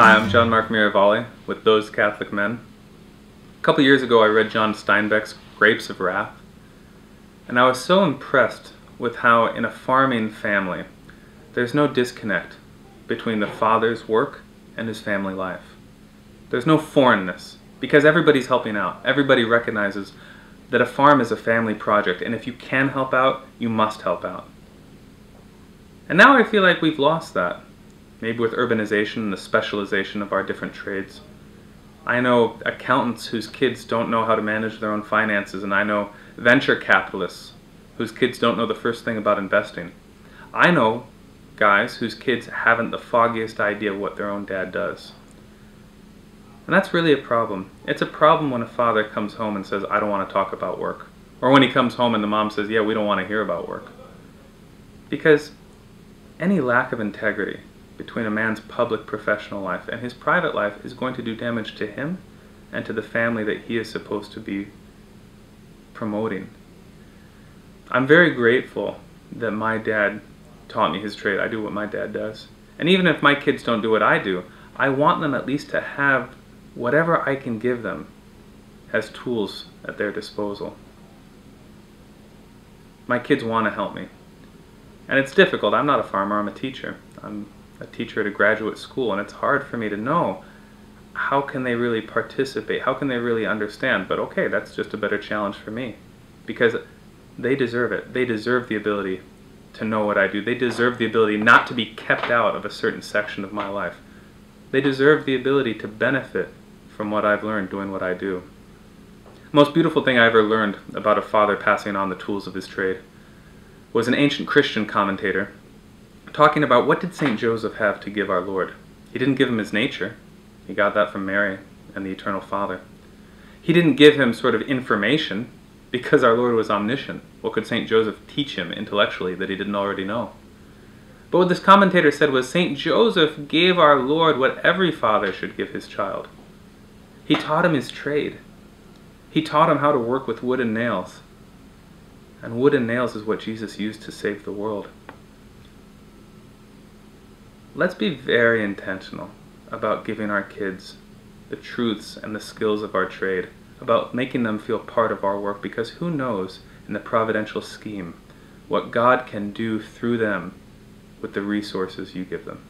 Hi, I'm John Mark Miravalle with Those Catholic Men. A couple years ago, I read John Steinbeck's Grapes of Wrath, and I was so impressed with how, in a farming family, there's no disconnect between the father's work and his family life. There's no foreignness because everybody's helping out. Everybody recognizes that a farm is a family project, and if you can help out, you must help out. And now I feel like we've lost that maybe with urbanization and the specialization of our different trades. I know accountants whose kids don't know how to manage their own finances, and I know venture capitalists whose kids don't know the first thing about investing. I know guys whose kids haven't the foggiest idea what their own dad does. And that's really a problem. It's a problem when a father comes home and says, I don't want to talk about work. Or when he comes home and the mom says, Yeah, we don't want to hear about work. Because any lack of integrity between a man's public professional life and his private life is going to do damage to him and to the family that he is supposed to be promoting. I'm very grateful that my dad taught me his trade. I do what my dad does. And even if my kids don't do what I do, I want them at least to have whatever I can give them as tools at their disposal. My kids want to help me. And it's difficult. I'm not a farmer, I'm a teacher. I'm a teacher at a graduate school, and it's hard for me to know how can they really participate? How can they really understand? But okay, that's just a better challenge for me because they deserve it. They deserve the ability to know what I do. They deserve the ability not to be kept out of a certain section of my life. They deserve the ability to benefit from what I've learned doing what I do. most beautiful thing I ever learned about a father passing on the tools of his trade was an ancient Christian commentator talking about what did St. Joseph have to give our Lord. He didn't give him his nature. He got that from Mary and the Eternal Father. He didn't give him sort of information because our Lord was omniscient. What could St. Joseph teach him intellectually that he didn't already know? But what this commentator said was St. Joseph gave our Lord what every father should give his child. He taught him his trade. He taught him how to work with wood and nails. And wood and nails is what Jesus used to save the world let's be very intentional about giving our kids the truths and the skills of our trade, about making them feel part of our work, because who knows in the providential scheme what God can do through them with the resources you give them.